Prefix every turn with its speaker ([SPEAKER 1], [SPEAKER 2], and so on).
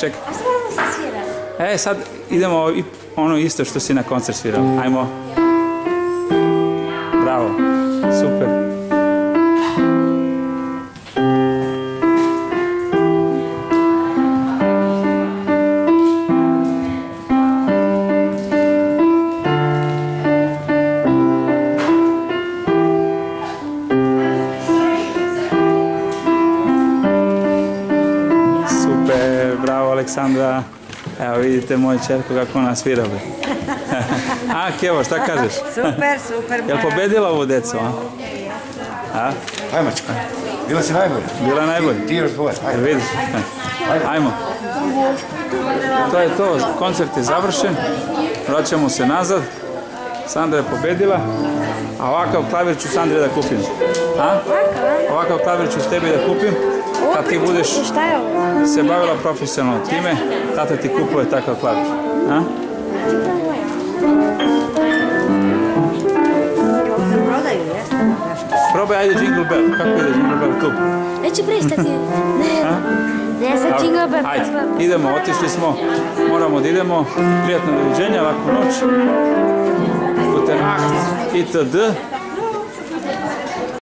[SPEAKER 1] čekaj.
[SPEAKER 2] A stvarno se svira.
[SPEAKER 1] E, sad idemo i ono isto što si na koncert svirao. Ajmo. Bravo. Super. Super, bravo Aleksandra. Evo vidite moju čerku kako ona svira. a, Kevo, šta kažeš?
[SPEAKER 3] Super, super.
[SPEAKER 1] Jel pobedila ovu decu, a? A?
[SPEAKER 4] Ajmo, čekaj. Bila si najbolja.
[SPEAKER 1] Bila najbolja.
[SPEAKER 4] Ti još dvoje.
[SPEAKER 1] Jel
[SPEAKER 4] Ajde.
[SPEAKER 1] vidiš? Ajmo. To je to, koncert je završen. Vraćamo se nazad. Sandra je pobedila. A ovakav klavir ću Sandre da kupim. A? Ovakav klavir ću s tebi da kupim. Kad ti budeš
[SPEAKER 2] je ovo?
[SPEAKER 1] se bavila profesionalno time, tata ti kupuje takav klavir. A? Probaj, ajde Jingle Bell. Kako ide Jingle Bell tu?
[SPEAKER 2] Neće prestati. Ne, ne, sad Jingle Bell.
[SPEAKER 1] Ajde, idemo, otišli smo. Moramo da idemo. Prijatno doviđenja, laku noć. et adı